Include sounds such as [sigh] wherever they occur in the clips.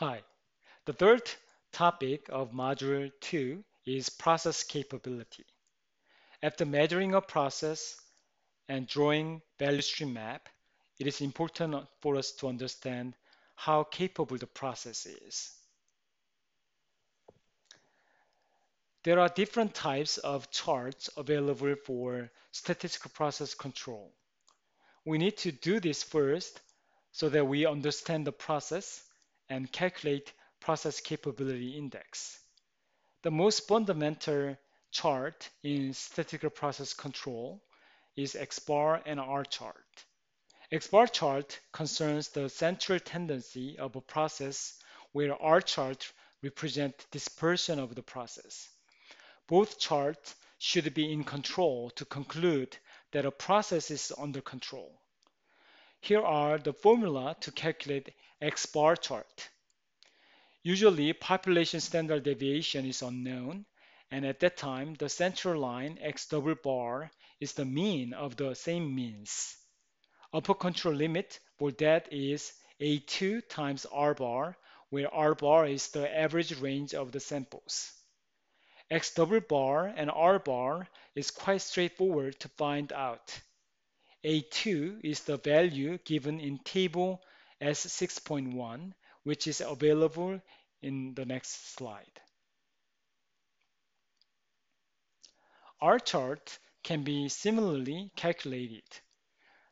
Hi, the third topic of Module 2 is process capability. After measuring a process and drawing value stream map, it is important for us to understand how capable the process is. There are different types of charts available for statistical process control. We need to do this first so that we understand the process and calculate process capability index. The most fundamental chart in statistical process control is X-bar and R-chart. X-bar chart concerns the central tendency of a process where R-chart represents dispersion of the process. Both charts should be in control to conclude that a process is under control. Here are the formula to calculate X-bar chart. Usually population standard deviation is unknown and at that time the central line X double bar is the mean of the same means. Upper control limit for that is A2 times R bar where R bar is the average range of the samples. X double bar and R bar is quite straightforward to find out. A2 is the value given in table S6.1, which is available in the next slide. R chart can be similarly calculated.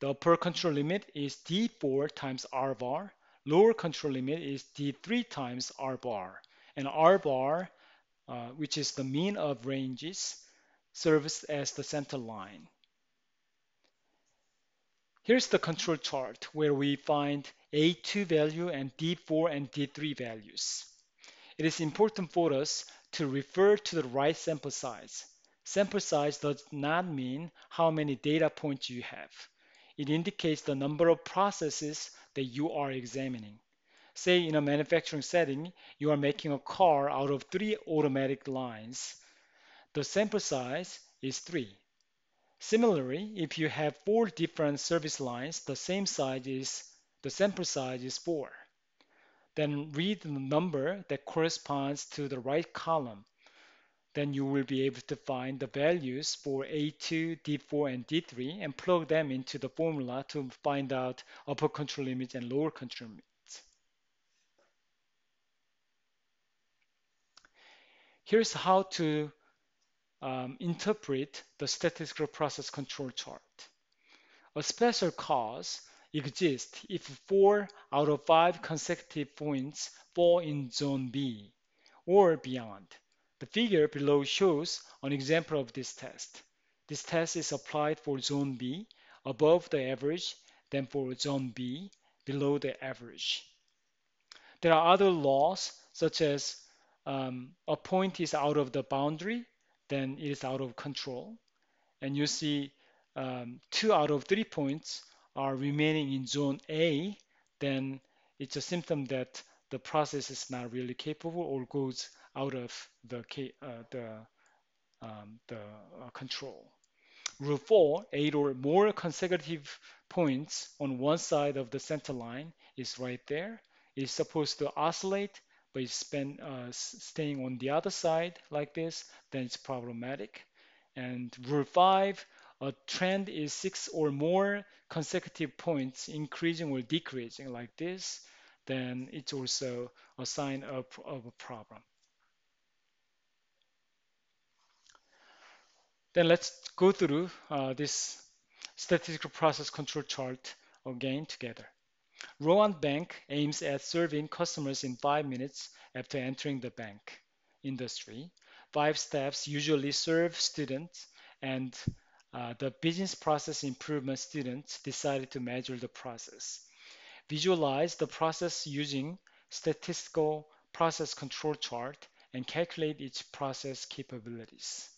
The upper control limit is D4 times R bar, lower control limit is D3 times R bar, and R bar, uh, which is the mean of ranges, serves as the center line. Here's the control chart where we find A2 value and D4 and D3 values. It is important for us to refer to the right sample size. Sample size does not mean how many data points you have. It indicates the number of processes that you are examining. Say in a manufacturing setting, you are making a car out of three automatic lines. The sample size is three. Similarly, if you have four different service lines, the same size is the sample size is 4. Then read the number that corresponds to the right column. Then you will be able to find the values for A2, D4, and D3 and plug them into the formula to find out upper control limit and lower control limit. Here's how to um, interpret the statistical process control chart. A special cause exists if four out of five consecutive points fall in zone B or beyond. The figure below shows an example of this test. This test is applied for zone B above the average, then for zone B below the average. There are other laws such as um, a point is out of the boundary then it is out of control. And you see um, two out of three points are remaining in zone A, then it's a symptom that the process is not really capable or goes out of the, uh, the, um, the uh, control. Rule 4, 8 or more consecutive points on one side of the center line is right there. It's supposed to oscillate but it's spend, uh, staying on the other side like this, then it's problematic. And rule five, a trend is six or more consecutive points increasing or decreasing like this, then it's also a sign of, of a problem. Then let's go through uh, this statistical process control chart again together. Rowan Bank aims at serving customers in five minutes after entering the bank industry. Five steps usually serve students, and uh, the business process improvement students decided to measure the process. Visualize the process using statistical process control chart and calculate its process capabilities.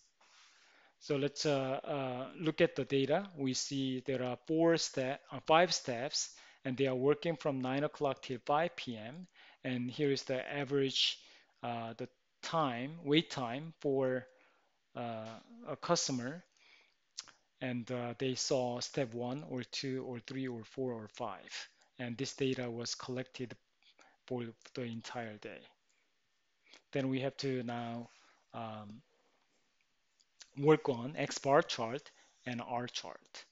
So let's uh, uh, look at the data. We see there are four step, uh, five steps and they are working from 9 o'clock till 5 p.m. And here is the average, uh, the time, wait time for uh, a customer. And uh, they saw step one or two or three or four or five. And this data was collected for the entire day. Then we have to now um, work on X bar chart and R chart.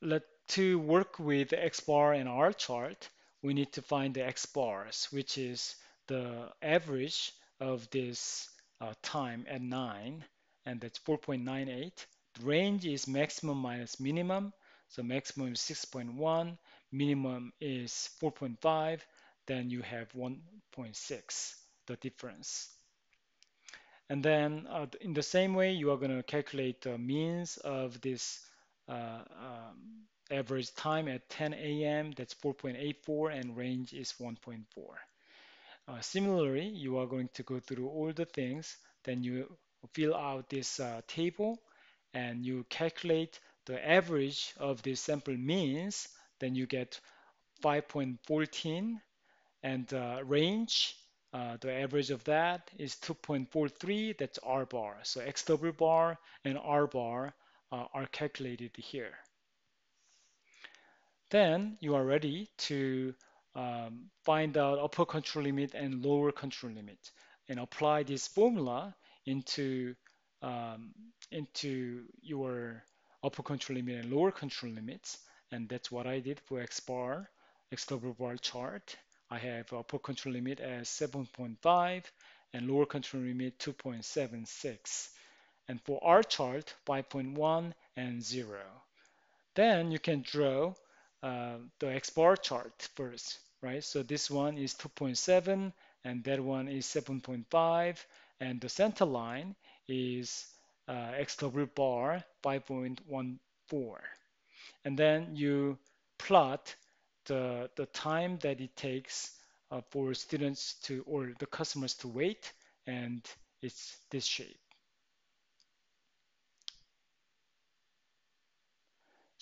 Let to work with X bar and R chart, we need to find the X bars, which is the average of this uh, time at 9, and that's 4.98. The range is maximum minus minimum, so maximum is 6.1, minimum is 4.5, then you have 1.6, the difference. And then uh, in the same way, you are going to calculate the means of this um, average time at 10 a.m. That's 4.84 and range is 1.4. Uh, similarly, you are going to go through all the things, then you fill out this uh, table and you calculate the average of the sample means, then you get 5.14 and uh, range uh, the average of that is 2.43, that's R bar. So XW bar and R bar uh, are calculated here. Then you are ready to um, find out upper control limit and lower control limit and apply this formula into, um, into your upper control limit and lower control limits. And that's what I did for X bar, XW bar chart. I have upper control limit as 7.5 and lower control limit 2.76. And for R chart, 5.1 and 0. Then you can draw uh, the X bar chart first, right? So this one is 2.7 and that one is 7.5 and the center line is uh, XW bar 5.14. And then you plot the, the time that it takes uh, for students to or the customers to wait and it's this shape.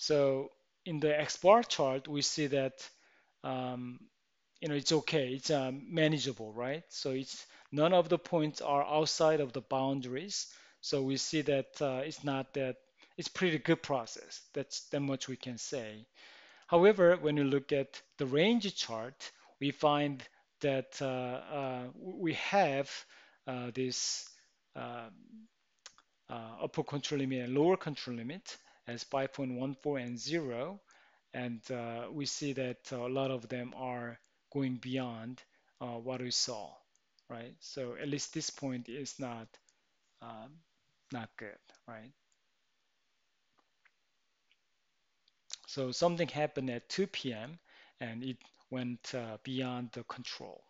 So in the X bar chart, we see that um, you know it's okay, it's uh, manageable, right? So it's none of the points are outside of the boundaries. So we see that uh, it's not that it's pretty good process. That's that much we can say. However, when you look at the range chart, we find that uh, uh, we have uh, this um, uh, upper control limit and lower control limit as 5.14 and 0. And uh, we see that a lot of them are going beyond uh, what we saw, right? So at least this point is not um, not good, right? So something happened at 2 p.m. and it went uh, beyond the control.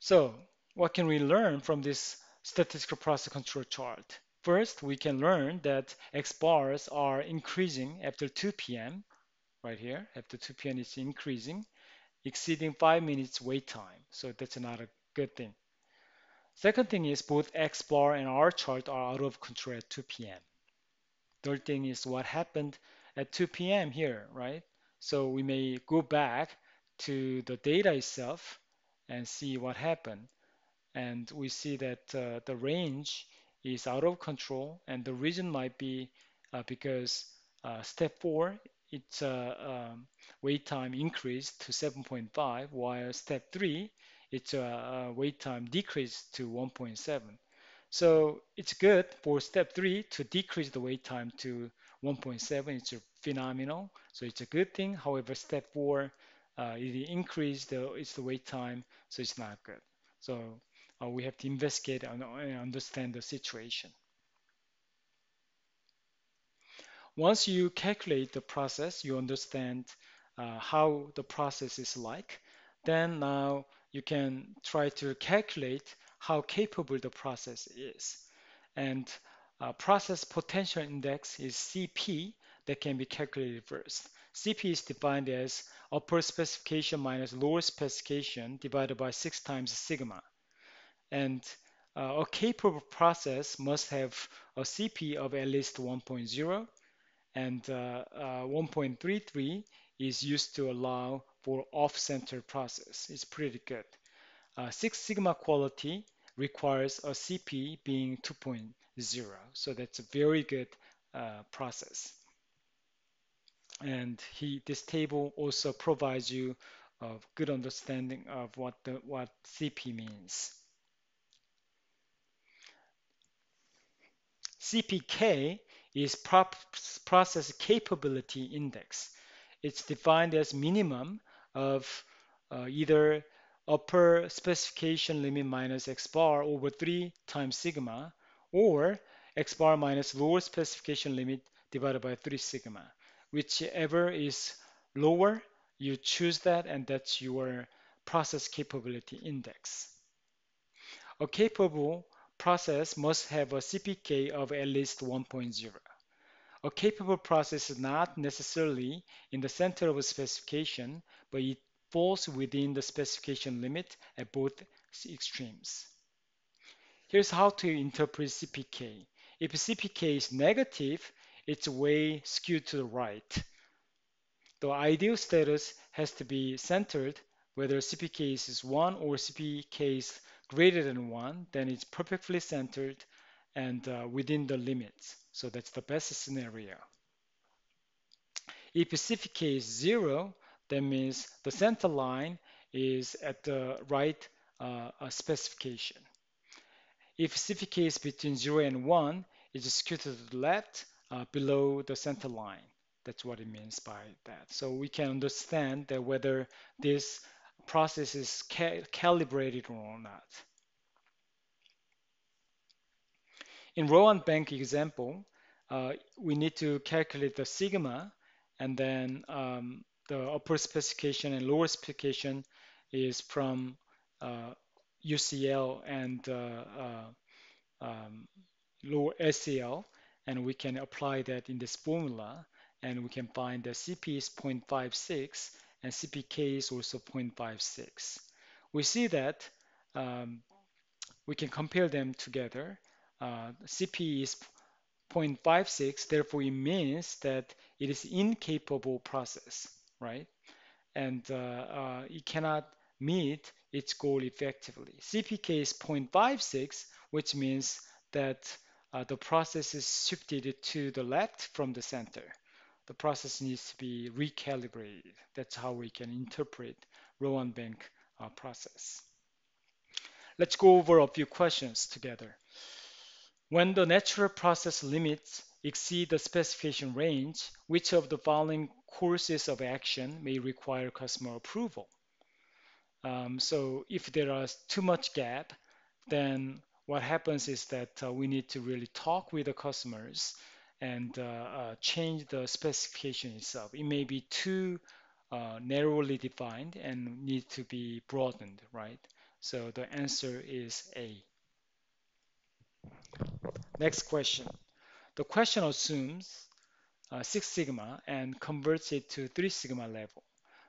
So what can we learn from this statistical process control chart? First, we can learn that X bars are increasing after 2 p.m. Right here, after 2 p.m. it's increasing, exceeding 5 minutes wait time. So that's another good thing. Second thing is both X bar and R chart are out of control at 2 p.m. Third thing is what happened at 2 p.m. here, right? So we may go back to the data itself and see what happened. And we see that uh, the range is out of control and the reason might be uh, because uh, step 4 its uh, wait time increased to 7.5 while step 3 its uh, wait time decreased to 1.7 so it's good for step three to decrease the wait time to 1.7. It's phenomenal. So it's a good thing. However, step four, uh, it increased the, it's the wait time, so it's not good. So uh, we have to investigate and, and understand the situation. Once you calculate the process, you understand uh, how the process is like, then now you can try to calculate how capable the process is. And uh, process potential index is CP that can be calculated first. CP is defined as upper specification minus lower specification divided by 6 times sigma. And uh, a capable process must have a CP of at least 1.0 and uh, uh 1.33 is used to allow for off-center process. It's pretty good. Uh, Six Sigma quality requires a CP being 2.0. So that's a very good uh, process. And he, this table also provides you a good understanding of what the what CP means. CPK is process capability index. It's defined as minimum of uh, either upper specification limit minus x bar over 3 times sigma or x bar minus lower specification limit divided by 3 sigma. Whichever is lower, you choose that and that's your process capability index. A capable process must have a CPK of at least 1.0. A capable process is not necessarily in the center of a specification, but it falls within the specification limit at both extremes. Here's how to interpret CPK. If CPK is negative, it's way skewed to the right. The ideal status has to be centered, whether CPK is 1 or CPK is greater than 1, then it's perfectly centered and uh, within the limits. So that's the best scenario. If CPK is 0, that means the center line is at the right uh, specification. If CPK is between 0 and 1, it's skewed to the left uh, below the center line. That's what it means by that. So we can understand that whether this process is ca calibrated or not. In Rowan Bank example, uh, we need to calculate the sigma and then um, the upper specification and lower specification is from uh, UCL and uh, uh, um, lower SCL and we can apply that in this formula and we can find that CP is 0.56 and CPK is also 0.56. We see that um, we can compare them together uh, CP is 0.56, therefore it means that it is incapable process, right? And uh, uh, it cannot meet its goal effectively. CPK is 0.56, which means that uh, the process is shifted to the left from the center. The process needs to be recalibrated. That's how we can interpret Rowan Bank uh, process. Let's go over a few questions together. When the natural process limits exceed the specification range, which of the following courses of action may require customer approval? Um, so if there is too much gap, then what happens is that uh, we need to really talk with the customers and uh, uh, change the specification itself. It may be too uh, narrowly defined and need to be broadened, right? So the answer is A. Next question. The question assumes uh, 6 sigma and converts it to 3 sigma level.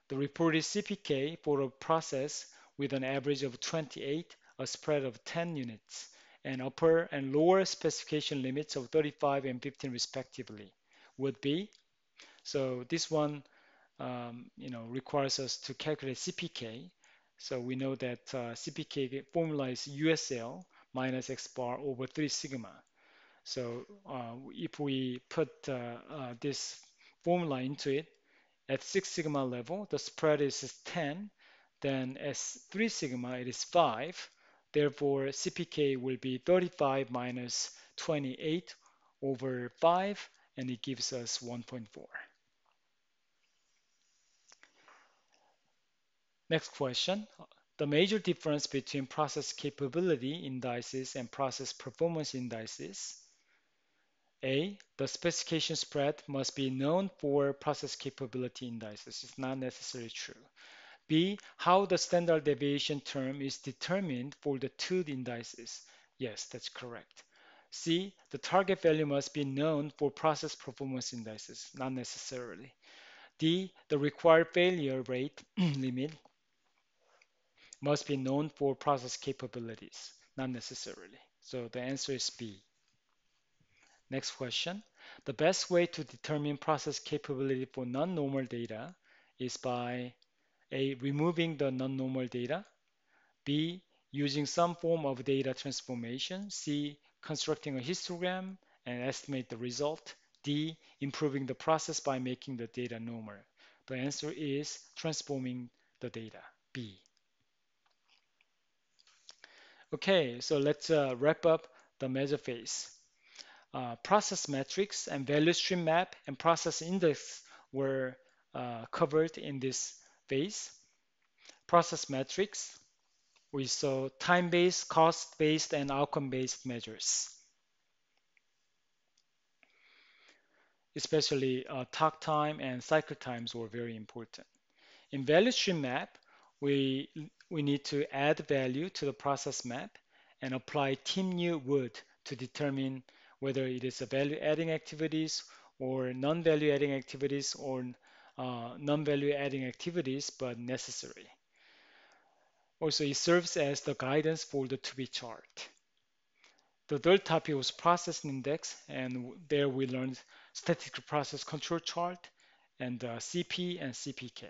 The reported CPK for a process with an average of 28, a spread of 10 units, and upper and lower specification limits of 35 and 15 respectively would be. So this one, um, you know, requires us to calculate CPK. So we know that uh, CPK formula is USL minus x bar over 3 sigma. So uh, if we put uh, uh, this formula into it, at 6 sigma level, the spread is 10, then at 3 sigma, it is 5. Therefore, CPK will be 35 minus 28 over 5, and it gives us 1.4. Next question. The major difference between process capability indices and process performance indices. A. The specification spread must be known for process capability indices. It's not necessarily true. B. How the standard deviation term is determined for the two indices. Yes, that's correct. C. The target value must be known for process performance indices. Not necessarily. D. The required failure rate [clears throat] limit must be known for process capabilities, not necessarily. So the answer is B. Next question. The best way to determine process capability for non-normal data is by A. Removing the non-normal data. B. Using some form of data transformation. C. Constructing a histogram and estimate the result. D. Improving the process by making the data normal. The answer is transforming the data. B. Okay, so let's uh, wrap up the measure phase. Uh, process metrics and value stream map and process index were uh, covered in this phase. Process metrics, we saw time-based, cost-based, and outcome-based measures. Especially uh, takt time and cycle times were very important. In value stream map, we, we need to add value to the process map and apply TIMWOOD to determine whether it is a value adding activities or non-value adding activities or uh, non-value adding activities but necessary. Also, it serves as the guidance for the to-be chart. The third topic was process index, and there we learned statistical process control chart and uh, CP and CPK.